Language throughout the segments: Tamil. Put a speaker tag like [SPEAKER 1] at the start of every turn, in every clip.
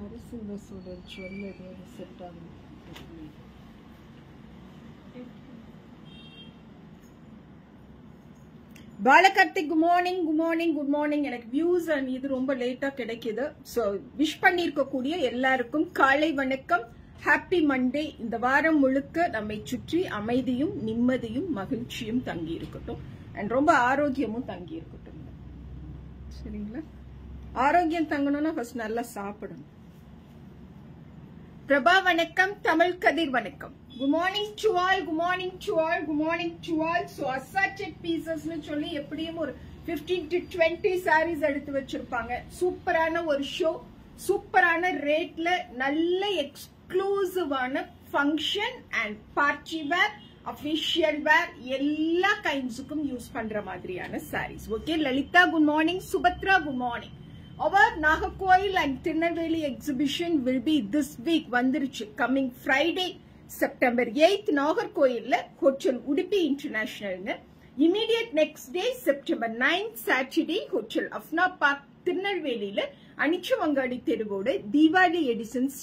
[SPEAKER 1] ஹரிசிங்கஸோட ஜுவல்லரி அது செட் ஆகும் Balakarthik good morning good morning good morning எனக்கு வியூஸ் அண்ட் இது ரொம்ப லேட்டா கிடைக்குது. ஸோ விஷ் பண்ணியிருக்கக்கூடிய எல்லாருக்கும் காலை வணக்கம். ஹாப்பி மண்டே இந்த வாரம் முழுக்க நம்மை சுற்றி அமைதியும் நிம்மதியும் மகிழ்ச்சியும் தங்கி இருக்கட்டும். அண்ட் ரொம்ப ஆரோக்கியமும் தங்கி இருக்கட்டும். சரிங்களா? ஆரோக்கியம் தங்கணும்னா ஃபர்ஸ்ட் நல்லா சாப்பிடணும். பிரபா வணக்கம் தமிழ் கதிர் வணக்கம். Good morning to all good morning to all good morning to all so assorted பீசஸ்னு சொல்லி எப்படியும் ஒரு 15 டு டுவெண்ட்டி சாரீஸ் எடுத்து வச்சிருப்பாங்க. சூப்பரான ஒரு ஷோ சூப்பரான ரேட்ல நல்ல எக்ஸ்க்ளூசிவான function and party wear official wear எல்லா கைண்ட்ஸுக்கும் யூஸ் பண்ற மாதிரியான saris okay Lalitha good morning Subhadra good morning our Nagercoil and Tirunelveli exhibition will be this week வந்துருச்சு கம்மிங் ஃப்ரைடே செப்டம்பர் எயித் நாகர்கோயில்ல hotel Udupi இன்டர்நேஷனல்னு immediate next day September ninth Saturday hotel Afna park திருநெல்வேலியில அனிச்சவங்காடி தெருவோட தீபாவளி எடிசன்ஸ்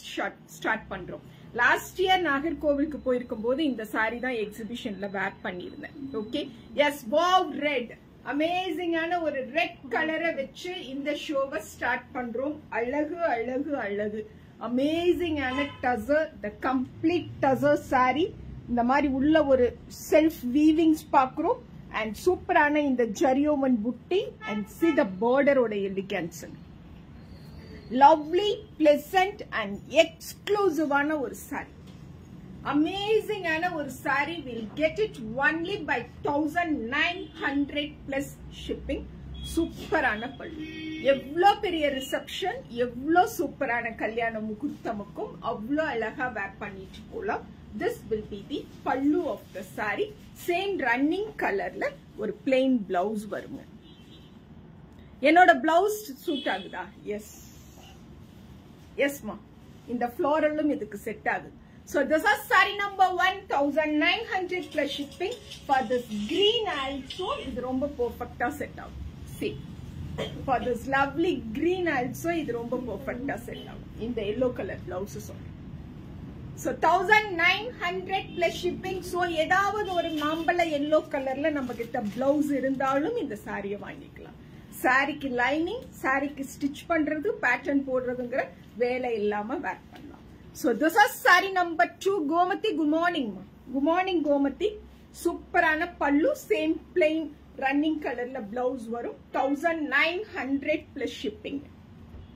[SPEAKER 1] ஸ்டார்ட் பண்றோம் லாஸ்ட் இயர் நாகர்கோவிலுக்கு போயிருக்கும் போது இந்த சாரி தான் எக்ஸிபிஷன்ல வேர் பண்ணியிருந்தேன். ஓகே எஸ் வாவ் ரெட் அமேசிங்கான ஒரு ரெட் கலரை வச்சு இந்த ஷோவை ஸ்டார்ட் பண்றோம். அழகு அழகு அழகு. அமேசிங்கான டசர் த கம்ப்ளீட் டசர் சாரி இந்த மாதிரி உள்ள ஒரு செல்ஃப் வீவிங்ஸ் பார்க்குறோம் அண்ட் சூப்பரான இந்த ஜரியோமன் புட்டி அண்ட் சி த பார்டரோட எலிகன்சன் லவ்லி பிளசன்ட் அண்ட் எக்ஸ்க்ளூசிவான ஒரு சாரி அமேசிங்கான ஒரு sari will get it only by thousand nine hundred plus shipping சூப்பரான பள்ளு எவ்வளோ பெரிய ரிசப்ஷன் எவ்வளோ சூப்பரான கல்யாண முகூர்த்தமுக்கும் அவ்வளோ அழகா வேர் பண்ணிட்டு போலாம் this will be the pallu of the sari same running கலர்ல ஒரு பிளெயின் பிளவுஸ் வருங்க என்னோட பிளவுஸ் சூட் ஆகுதா எஸ் எஸ்மா இந்த ஃப்ளோரலும் இதுக்கு செட் ஆகுது So this is sari number 1900 plus shipping for this green also இது ரொம்ப perfectா set ஆகும் see for this lovely green also இது ரொம்ப perfectா set ஆகும் இந்த yellow color blouse சொல்றேன் so 1900 plus shipping so ஏதாவது ஒரு மாம்பழ yellow கலர்ல நம்ம கிட்ட blouse இருந்தாலும் இந்த சாரியை வாங்கிக்கலாம் சாரிக்கு லைனிங் சாரிக்கு ஸ்டிச் பண்றது பேட்டர்ன் போடுறதுங்கிற வேலை இல்லாம வேர் பண்ணலாம் so this are sari number two Gomathi good morning good morning Gomathi சூப்பரான பல்லு சேம் பிளெயின் ரன்னிங் கலர்ல பிளவுஸ் வரும் thousand nine hundred plus shipping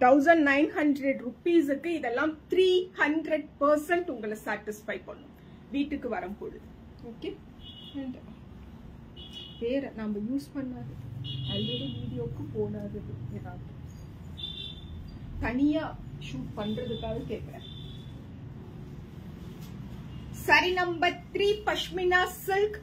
[SPEAKER 1] thousand nine hundred ருபீஸுக்கு இதெல்லாம் த்ரீ ஹண்ட்ரட் பர்சன்ட் உங்களை சாட்டிஸ்ஃபை பண்ணும். வீட்டுக்கு வரும் பொழுது. ஓகே வேற நம்ம யூஸ் பண்ணாது. ஆல்ரெடி வீடியோக்கு போடாதது. ஏதாவது. தனியா ஷூட் பண்றதுக்காக கேட்கிறேன் சரி number three pashmina silk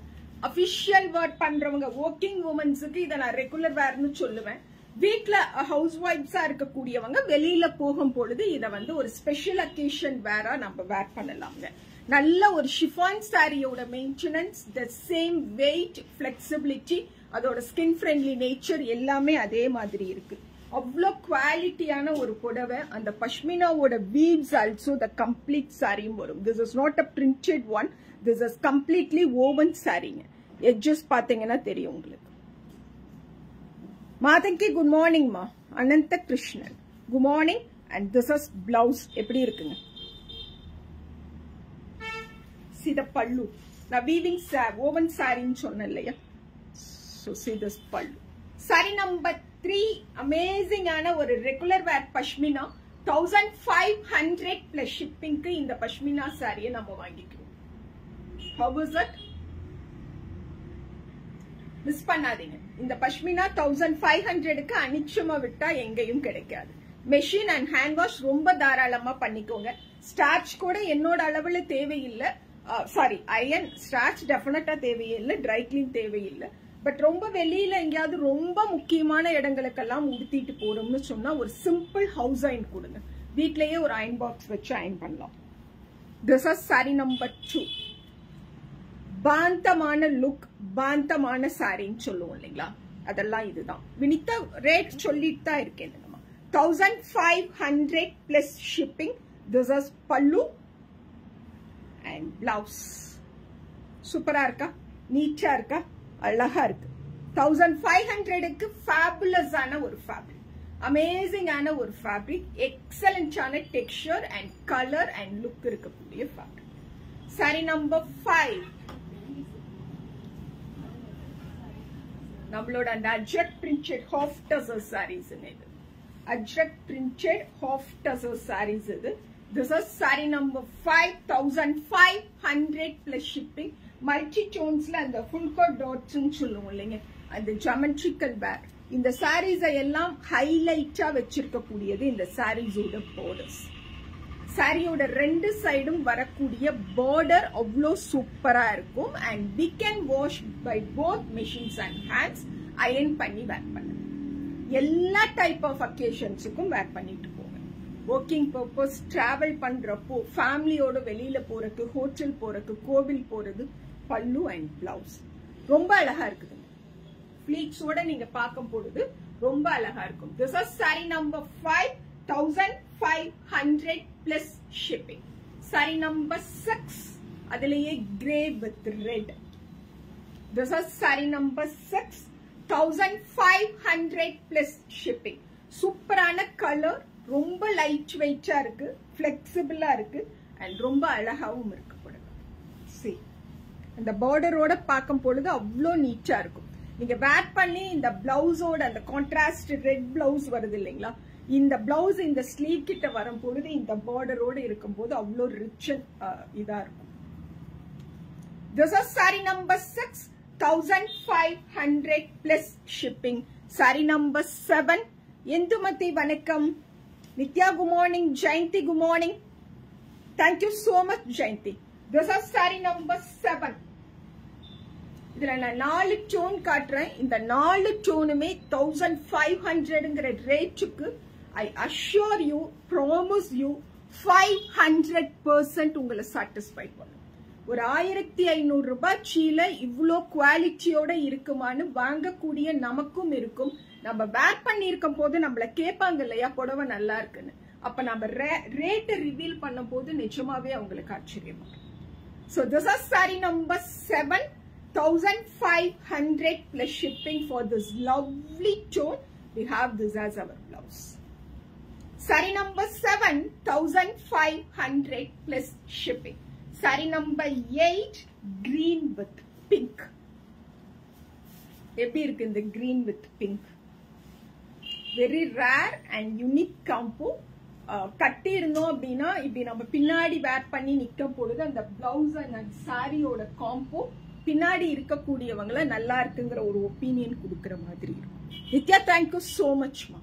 [SPEAKER 1] official word பண்றவங்க ஒர்க்கிங் உமன்ஸுக்கு இதை நான் ரெகுலர் வேர்னு சொல்லுவேன். வீட்டில் ஹவுஸ் ஒய்ஃப்ஸா இருக்கக்கூடியவங்க வெளியில போகும் பொழுது இதை வந்து ஒரு ஸ்பெஷல் அக்கேஷன் வேற நம்ம வேர் பண்ணலாங்க. நல்ல ஒரு ஷிஃபான் சாரியோட maintenance the same weight flexibility அதோட ஸ்கின் ஃப்ரெண்ட்லி நேச்சர் எல்லாமே அதே மாதிரி இருக்கு. அவ்வளோ குவாலிட்டியான ஒரு புடவை. அந்த பஷ்மினாவோட பீட்ஸ் ஆல்சோ த கம்ப்ளீட் சாரியும் வரும். This is not a printed one this is completely woven சாரிங்க எட்ஜஸ் பார்த்தீங்கன்னா தெரியும் உங்களுக்கு. மாதங்கி குட் மார்னிங் மா. Anantha Krishnan good morning and this is blouse எப்படி இருக்குங்க? சித பல்லு நான் வீவிங் ஓவன் சாரின்னு சொன்னேன் இல்லையா? So see this pallu. Sari number three அமேசிங்கான ஒரு regular wear pashmina thousand five hundred plus ஷிப்பிங்க்கு இந்த பஷ்மினா சாரியை நம்ம வாங்கிக்கிறோம். ஹவ் இஸ் இட் மிஸ் பண்ணாதீங்க. இந்த பஷ்மினா தௌசண்ட் ஃபைவ் ஹண்ட்ரடுக்கு அனிச்சமா விட்டா எங்கேயும் கிடைக்காது. மெஷின் அண்ட் ஹேண்ட் வாஷ் ரொம்ப தாராளமா பண்ணிக்கோங்க. ஸ்டார்ச் கூட என்னோட அளவுல தேவையில்லை. சாரி அயன் ஸ்டார்ச் டெஃபினட்டா தேவையில்லை. ட்ரை கிளீன் தேவையில்லை. பட் ரொம்ப வெளியில எங்கேயாவது ரொம்ப முக்கியமான இடங்களுக்கெல்லாம் உடுத்திட்டு போறோம்னு சொன்னா ஒரு சிம்பிள் ஹவுஸ் அயன் கொடுங்க. வீட்லயே ஒரு அயன் பாக்ஸ் வச்சு அயன் பண்ணலாம். This is sari number two பாந்தமான look பாந்தமான சாரின்னு சொல்லுவோம் இல்லைங்களா? அதெல்லாம் இதுதான். வினிதா ரேட் சொல்லிட்டு தான் இருக்கேன் நம்ம 1500 plus shipping. This is pallu and blouse. சூப்பரா இருக்கா? நீட்டா இருக்கா? அழகா இருக்கு. தௌசண்ட் ஃபைவ் ஹண்ட்ரடுக்கு ஃபேபுலஸான ஒரு ஃபேப்ரிக் அமேசிங்கான ஒரு fabric எக்ஸலண்டான texture and colour and look இருக்கக்கூடிய ஃபேப்ரிக் சாரி நம்பர் ஃபைவ் நம்மளோட அந்த அஜ்ரக் பிரிண்டட் ஹாஃப் டசர் சாரீஸ் இது. அஜ்ரக் பிரிண்டட் ஹாஃப் டசர் சாரீஸ் இது. This is sari number five thousand five hundred plus shipping multi டோன்ஸ்ல அந்த ஃபுல் டாட்ஸ்ன்னு சொல்லுவோம் இல்லைங்க. அந்த ஜமெட்ரிக்கல் பேக் இந்த சாரீஸை எல்லாம் ஹைலைட்டா வச்சிருக்கக்கூடியது இந்த சாரீஸோட பார்டர்ஸ் சாரியோட ரெண்டு சைடும் வரக்கூடிய பார்டர் அவ்வளோ சூப்பரா இருக்கும். And we can wash by both machines and hands iron பண்ணி வேர் பண்ண எல்லா டைப் ஆஃப் அக்கேஷன்ஸுக்கும் வேர் பண்ணிட்டு போங்க. ஒர்க்கிங் பர்பஸ் டிராவல் பண்றப்போ ஃபேமிலியோட வெளியில போறதுக்கு ஹோட்டல் போறதுக்கு கோவில் போறது பல்லு அண்ட் பிளவுஸ் ரொம்ப அழகா இருக்குது. ஃபிளீட்ஸோட நீங்க பார்க்கும் பொழுது ரொம்ப அழகா இருக்கும். This is sari number five thousand five hundred plus shipping sari number six அதுலயே grey with red this is sari number six thousand five hundred plus shipping சூப்பரான கலர் ரொம்ப லைட் வெயிட்டா இருக்கு பிளெக்சிபிளா இருக்கு அண்ட் ரொம்ப அழகாவும் இருக்கு. இந்த பார்டரோட பார்க்கும் பொழுது அவ்வளோ நீட்டா இருக்கும் நீங்க வேர் பண்ணி இந்த பிளவுஸோட அந்த கான்ட்ராஸ்ட் ரெட் பிளவுஸ் வருது இல்லைங்களா இந்த பிளவுஸ் இந்த ஸ்லீவ் கிட்ட வரும் பொழுது இந்த பார்டரோட இருக்கும் போது அவ்வளோ ரிச் இதா இருக்கும் this is sari number six thousand five hundred plus shipping sari number seven Indumathi வணக்கம் Nithya good morning Jayanthi good morning thank you so much Jayanthi this are sari number seven இதுல நான் நாலு டோன் காட்டுறேன். இந்த நாலு டோனுமே தௌசண்ட் ஃபைவ் ஹண்ட்ரட்ங்கிற ரேட்டுக்கு I assure you promise you five hundred percent உங்களை சாட்டிஸ்ஃபை பண்ணும். ஒரு ஆயிரத்தி ஐநூறு ரூபாய் சீல இவ்வளோ குவாலிட்டியோட இருக்குமான்னு வாங்கக்கூடிய நமக்கும் இருக்கும். நம்ம வேர் பண்ணியிருக்கும் போது நம்மள கேட்பாங்க இல்லையா புடவை நல்லா இருக்குன்னு. அப்ப நம்ம ரேட்டை ரிவீல் பண்ணும் போது நிஜமாவே அவங்களுக்கு ஆச்சரியமா so this are sari number seven 1500 plus shipping for this lovely tone. We have this as our blouse. Sari number 7, 1500 plus shipping. Sari number 8, green with pink. எப்படி இருக்கு இந்த green with pink? Very rare and unique combo கட்டி இருந்தோம் அப்படின்னா இப்படி நம்ம பின்னாடி வேர் பண்ணி நிக்கும் பொழுது அந்த பிளவுஸ் அண்ட் சாரியோட காம்போ பின்னாடி இருக்கக்கூடியவங்கள நல்லா இருக்குங்கிற ஒரு ஒப்பீனியன் கொடுக்குற மாதிரி இருக்கும். Nithya thank you so much மா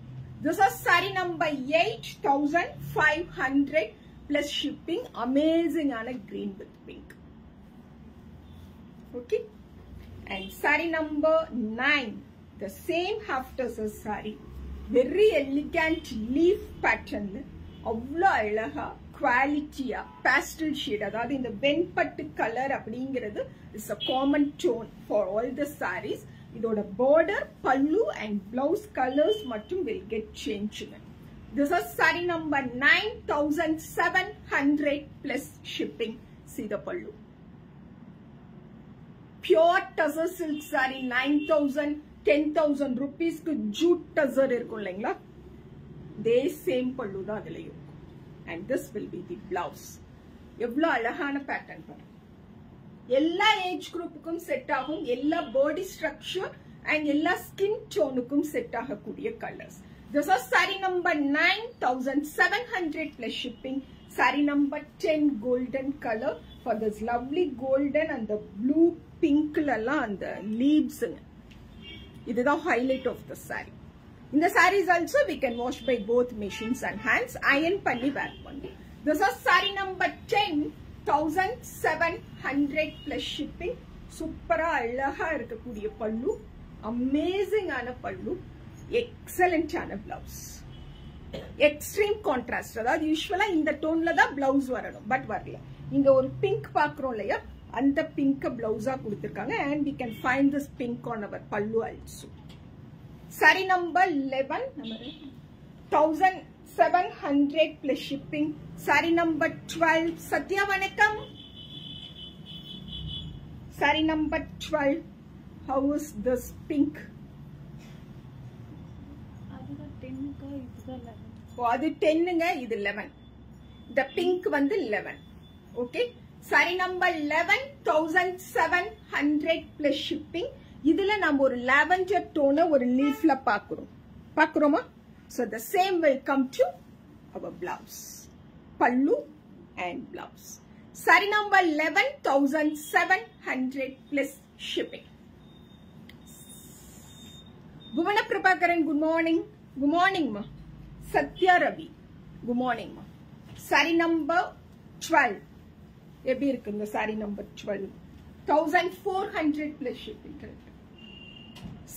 [SPEAKER 1] this are sari number eight thousand five hundred plus shipping அமேசிங்கான green with pink okay and sari number nine the same ஹாஃப்டர்ஸ் sari very elegant leaf பேட்டர்ன்ல அவ்வளோ அழகா குவாலிட்டியா பேஸ்டல் ஷேட் அதாவது இந்த வெண்பட்டு கலர் அப்படிங்கிறது is a common tone for all the saris இதோட border pallu and blouse colours மட்டும் will get சேஞ்சுங்க this is sari number nine thousand seven hundred plus shipping சீத pallu. Pure tussar silk sari nine thousand ten thousand ருபீஸ்க்கு ஜூட் டசர் இருக்கும் இல்லைங்களா? தே சேம் பல்லு தான் அதுலயும் and this will be the blouse எவ்வளோ அழகான பேட்டர்ன் பாருங்க. எல்லா ஏஜ் குரூப்புக்கும் செட் ஆகும். எல்லா பாடி ஸ்ட்ரக்சர் அண்ட் எல்லா ஸ்கின் டோனுக்கும் செட் ஆகக்கூடிய colours this are sari number nine thousand seven hundred plus shipping sari number ten golden colour for this lovely golden அந்த ப்ளூ பிங்க்ல எல்லாம் அந்த லீவ்ஸுங்க இதுதான் ஹைலைட் ஆஃப் த சாரி இந்த saris also we can wash by both machines and hands iron பண்ணி வேர் பண்ணி this are sari number ten thousand seven hundred plus shipping சூப்பரா அழகா இருக்கக்கூடிய பல்லு அமேசிங்கான பல்லு எக்ஸலண்டான பிளவுஸ் எக்ஸ்ட்ரீம் கான்ட்ராஸ்ட் அதாவது யூஸ்வலா இந்த டோன்ல தான் பிளவுஸ் வரணும். பட் வரல. இங்க ஒரு பிங்க் பாக்குறோம் இல்லையா? அந்த பிங்க் பிளவுஸா கொடுத்துருக்காங்க. And we can find this pink on our pallu also sari number eleven thousand seven hundred plus shipping sari number twelve Sathya வணக்கம் sari number
[SPEAKER 2] twelve how is this
[SPEAKER 1] pink அது டென்னுங்க இது லெவன் இந்த பிங்க் வந்து eleven okay sari number eleven thousand seven hundred plus shipping இதுல நம்ம ஒரு லாவெண்டர் டோனை ஒரு லீஃப்ல பாக்குறோம். பாக்குறோமா? So the same will come to our blouse pallu and blouse sari number eleven thousand seven hundred plus shipping Bhuvana Prabhakaran good morning good morning மா சத்யா ரவி. குட் மார்னிங் மா சாரி நம்பர் டுவெல் எப்படி இருக்கு இந்த sari number twelve thousand four hundred plus shipping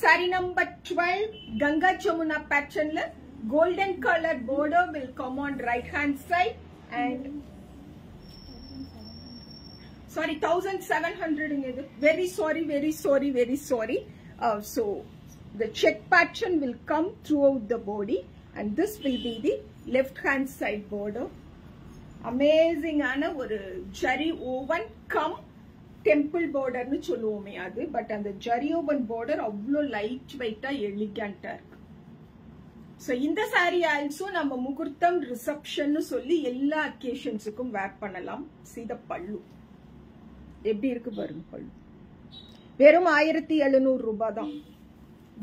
[SPEAKER 1] sorry number twelve Ganga Jamuna பேட்டர்ன்ல golden colour border will come on right hand side and sorry 1700 இது very sorry very sorry very sorry uh, so the check pattern will come throughout the body and this will be the left hand side border amazing ஆன ஒரு ஜரி ஓவன் கம் டெம்பிள் பார்டர்னு சொல்லுவோமே அது பட் அந்த ஜரியோபன் பார்டர் அவ்வளோ லைட் வெயிட்டா எலிகண்டா இருக்கு. ஸோ இந்த சாரி ஆல்சோ நம்ம முகூர்த்தம் ரிசப்ஷன் சொல்லி எல்லா அக்கேஷன்ஸுக்கும் வேர் பண்ணலாம். சீத பல்லு. எப்படி இருக்கு பாருங்க பல்லு. வெறும் ஆயிரத்தி எழுநூறு ரூபாய் தான்.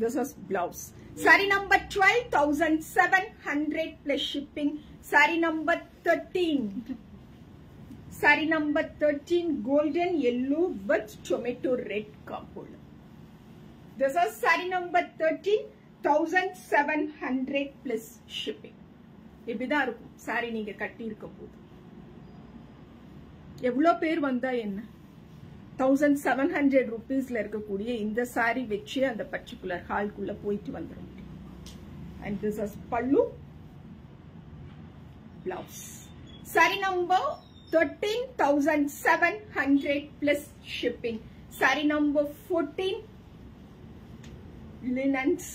[SPEAKER 1] This is blouse sari number twelve thousand seven hundred plus shipping sari number thirteen sari number thirteen golden yellow with tomato red காம்போல this is sari number thirteen thousand seven hundred plus shipping இப்படிதான் இருக்கும். சாரி நீங்க கட்டி இருக்க போது. எவ்வளோ பேர் வந்தா என்ன? தௌசண்ட் செவன் ஹண்ட்ரட் ருபீஸ்ல இருக்கக்கூடிய இந்த சாரி வச்சு அந்த பர்டிகுலர் ஹால்குள்ள போயிட்டு வந்துட முடியும். And this is pallu blouse sari number thirteen thousand seven hundred plus shipping sari number fourteen linens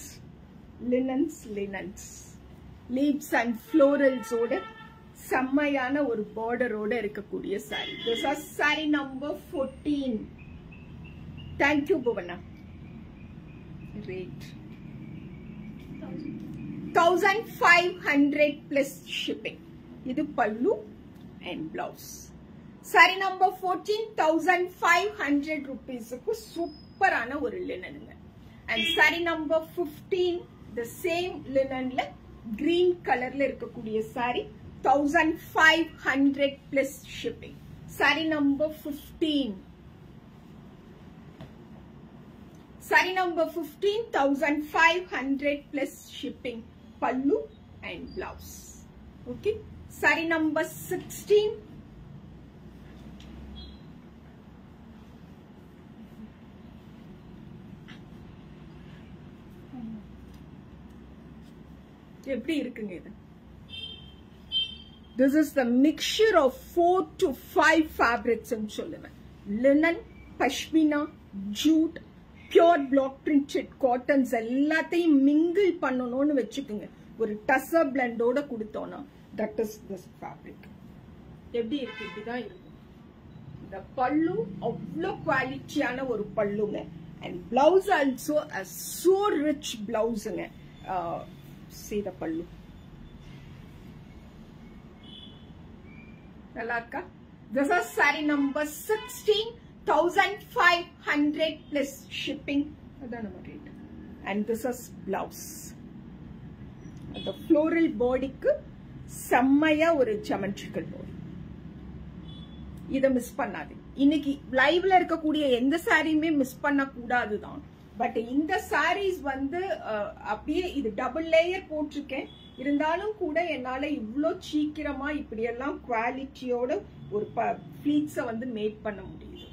[SPEAKER 1] linens linens leaves and ஃப்ளோரல்ஸோட செம்மையான ஒரு பார்டரோட இருக்கக்கூடிய sari this are sari number fourteen thank you Bhuvana rate thousand five hundred plus shipping இது pallu and blouse sari number fourteen thousand five hundred ருபீஸுக்கு சூப்பரான ஒரு லினனுங்க and sari number fifteen the same லினன்ல green கலர்ல இருக்கக்கூடிய sari thousand five hundred plus shipping sari number fifteen sari number fifteen thousand five hundred plus shipping pallu and blouse okay sari number sixteen எப்படி இருக்குங்க இது? This is the mixture of four to five fabrics சொல்லுவேன். Linen pashmina jute pure black printed cottons எல்லாத்தையும் மிங்கிள் பண்ணணும்னு வச்சுக்கோங்க. ஒரு டசர் பிளண்டோட கொடுத்தோன்னா தட் இஸ் திஸ் ஃபேப்ரிக் எப்படி இருக்கு? இப்படிதான் இருக்கும். இந்த பல்லு அவ்வளோ குவாலிட்டியான ஒரு பல்லுங்க. And blouse also so rich பிளவுஸுங்க சீத பல்லு. நல்லா இருக்கா? This are sari number sixteen thousand five hundred plus shipping அதான் நம்ம rate and this is blouse அந்த ஃப்ளோரல் பாடிக்கு செம்மையா ஒரு ஜெமெட்ரிக்கல் பாடி இதை மிஸ் பண்ணாது இன்னைக்கு லைவ்ல இருக்கக்கூடிய எந்த சாரியுமே மிஸ் பண்ண கூடாதுதான் பட் இந்த சாரீஸ் வந்து அப்படியே இது டபுள் லேயர் போட்டிருக்கேன். இருந்தாலும் கூட என்னால இவ்வளோ சீக்கிரமா இப்படியெல்லாம் குவாலிட்டியோட ஒரு ஃபிளீட்ஸை வந்து மேக் பண்ண முடியுது.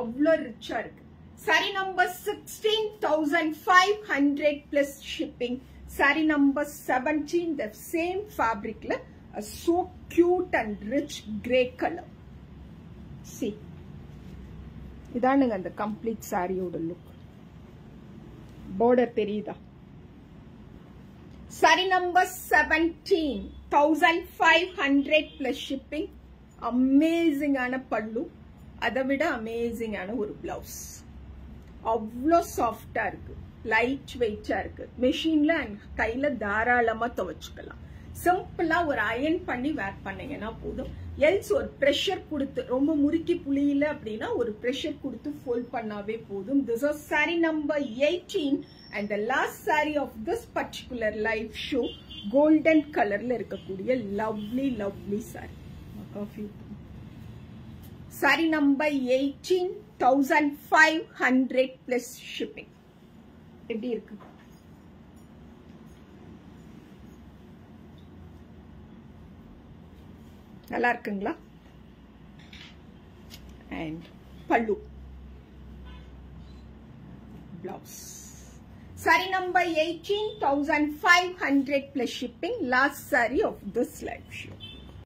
[SPEAKER 1] அவ்வளோ ரிச்சா இருக்கு. Sari number sixteen thousand five hundred plus shipping sari number seventeen the same ஃபேப்ரிக்ல so cute and rich grey colour see இதானுங்க அந்த கம்ப்ளீட் சாரியோட லுக் பார்டர் தெரியுதா? Sari number seventeen thousand five hundred plus shipping அமேசிங்கான பல்லு. அதை விட அமேசிங்கான ஒரு பிளவுஸ் அவ்வளோ சாஃப்டா இருக்கு. லைட் வெயிட்டா இருக்கு. மெஷின்ல கையில தாராளமா துவைச்சுக்கலாம். சிம்பிளா ஒரு அயன் பண்ணி வேர் பண்ணீங்கன்னா போதும். எல்ஸ் ஒரு ப்ரெஷர் கொடுத்து ரொம்ப முறுக்கி புளியில அப்படின்னா ஒரு ப்ரெஷர் கொடுத்து ஃபோல்ட் பண்ணாவே போதும். This are sari number eighteen and the last sari of this particular life show golden கலர்ல இருக்கக்கூடிய lovely lovely sari sari number eighteen thousand five hundred plus shipping எப்படி இருக்கு? நல்லா இருக்குங்களா? And pallu. Blouse sari number eighteen thousand five hundred plus shipping last sari of this life show